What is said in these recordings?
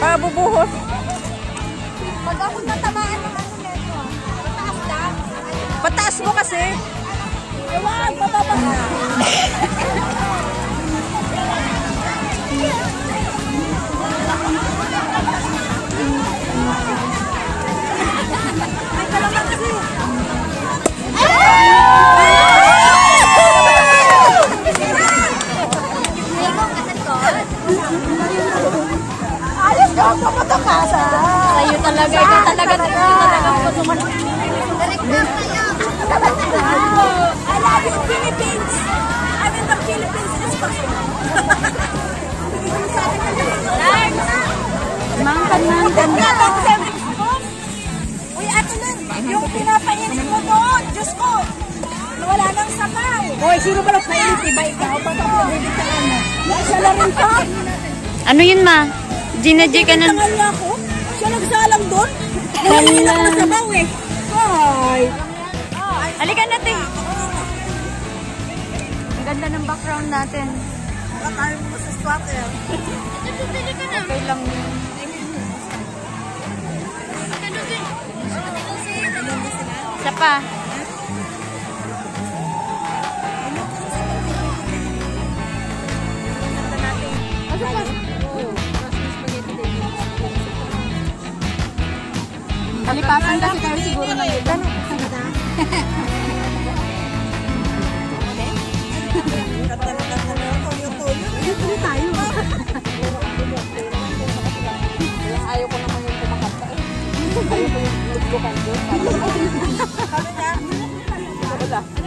Pabubuhos. Pag ako natamaan ng ano nito, mataas lang. Pataas mo kasi. Ewan, mababa. I love you, Philippines. I mean, the Philippines is possible. Mangkan ng mo. Uy, ato na. Yung pinapainit mo doon. Diyos. Wala nang sabaw. Hoy, sino ba nagpainit? Iba ikaw. Ba't ako nabibitaan mo? Siya na rin ka. Ano yun ma? Gina J ka na. Tangal na ako. Siya nagsalang doon. Hindi na ako nasabaw eh. Ay. Halika natin. Ang ganda ng background natin. Baka tayo mo sa swatter. Okay lang yun. Isa pa. Kalipasan kasi tayo siguro ng iba. Tayo. Ayaw ko naman yung kumakanta. Ayaw ko yung luglukan doon. Sabi niya. Wala.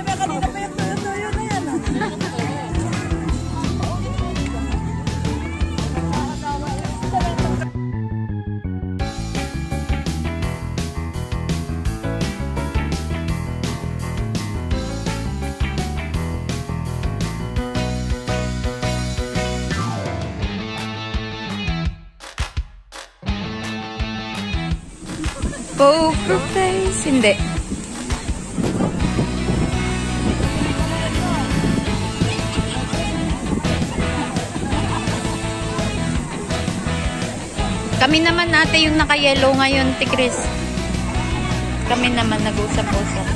Poker face. Hindi. Kami naman ate yung naka-yellow ngayon, ti Chris. Kami naman nag-usap-usap.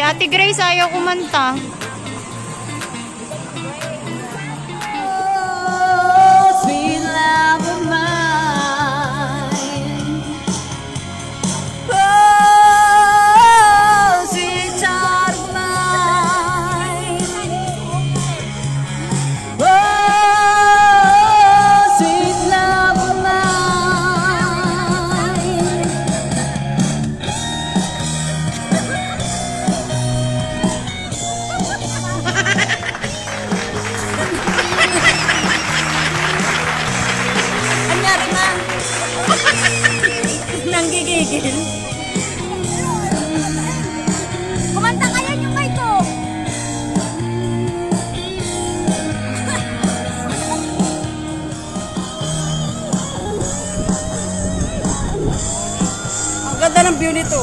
Si Ate Grace ayaw kumanta. Sweet love of mine. Nanggigigil. Kumanta kayo yung kay ko. Ang ganda ng view nito.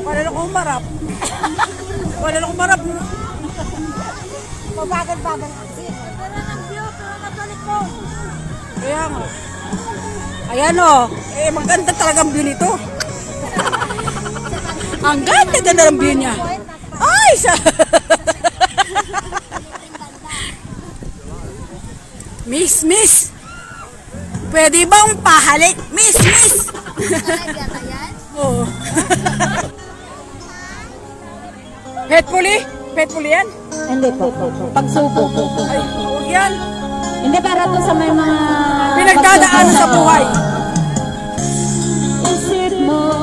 Wala na akong marap. Wala na akong marap. Mabagal-bagal kasi. Pero ng view, pero nabalik ko. Kaya nga. Ayan o. Eh, maganda talaga ang view nito. ang ganda ganda ng view niya. Ay, sa... Miss, miss! Pwede bang pahalik? Miss, miss! Oo. Petfully? Petfully yan? Hindi po. Pagsubok. Ay, huwag yan. Hindi para to sa may mga... Pinagdadaan sa buhay. Isip mo'y ito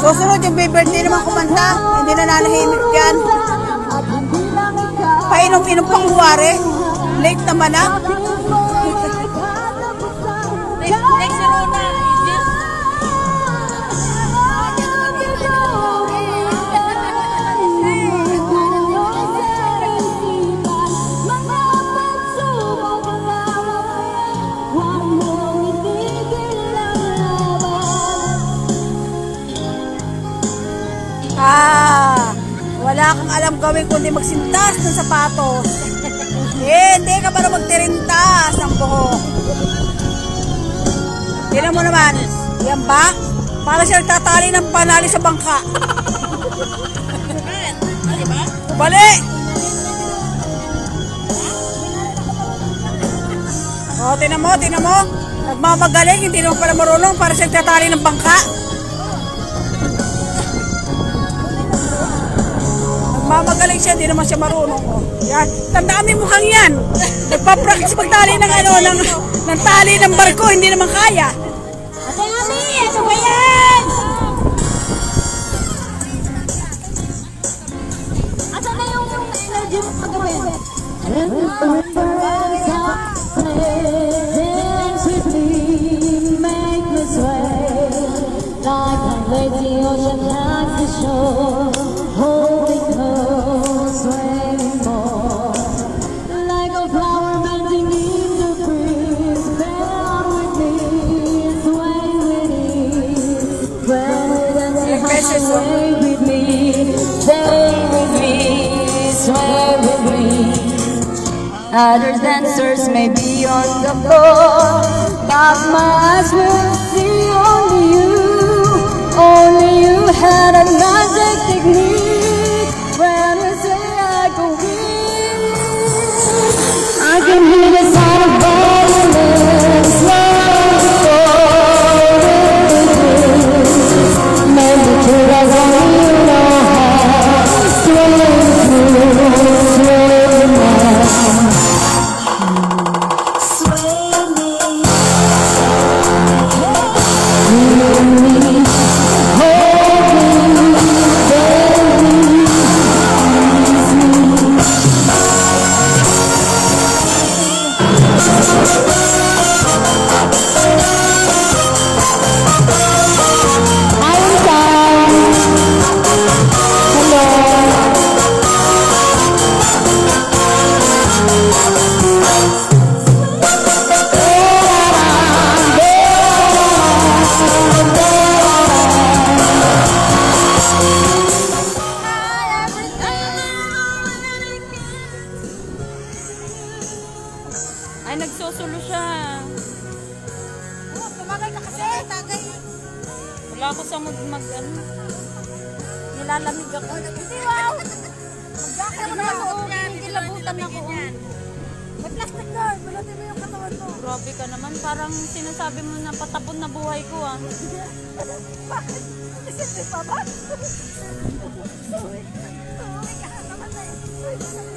Susunod yung birthday naman kumanta. Hindi na nanahimik yan. Painom-inom pang huwari. Late naman ah. Next Rona, wala kang alam gawin kundi magsintas ng sapatos. eh, hindi ka para magtirintas ng buhok. Tignan mo naman, yan ba? Para siya tatali ng panali sa bangka. Bali! O, tinan mo, tinan mo. Nagmamagaling, hindi naman pala marunong para siya tatali ng bangka. Nagmamagaling siya, hindi naman siya marunong. Oh. Yan. Tandaan mo mukhang yan. Nagpa-practice magtali ng ano, ng, ng tali ng barko, hindi naman kaya. Ate Ami, ano ba yan? Asan na yung energy mo kagabi? Like to sway with me, stay with me, sway with me. Other dancers may be on the floor, but my eyes will see only you. Only you had a magic technique. Nagsusulo siya. Tumagay ka kasi. Tagay. Wala ko sa mag, mag ano. Nilalamig ako. Hindi, wow. Magkakaya mo naman ako. Kinikilabutan ako. May plastic doon. Balutin mo yung katawan mo. Grabe ka naman. Parang sinasabi mo na patapon na buhay ko ah. Bakit? Isipin pa ba? Sorry. Sorry ka naman eh.